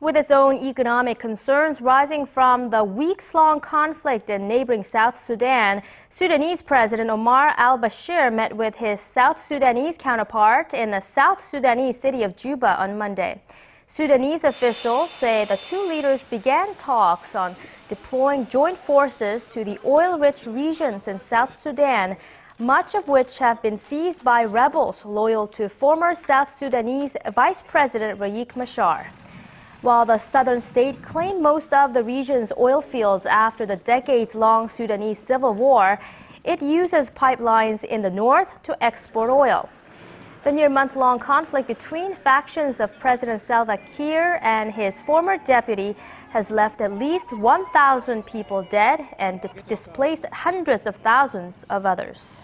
With its own economic concerns rising from the weeks-long conflict in neighboring South Sudan, Sudanese President Omar al-Bashir met with his South Sudanese counterpart in the South Sudanese city of Juba on Monday. Sudanese officials say the two leaders began talks on deploying joint forces to the oil-rich regions in South Sudan, much of which have been seized by rebels loyal to former South Sudanese Vice President Riek Machar. While the southern state claimed most of the region's oil fields after the decades-long Sudanese civil war, it uses pipelines in the north to export oil. The near month-long conflict between factions of President Salva Kiir and his former deputy has left at least 1,000 people dead and displaced hundreds of thousands of others.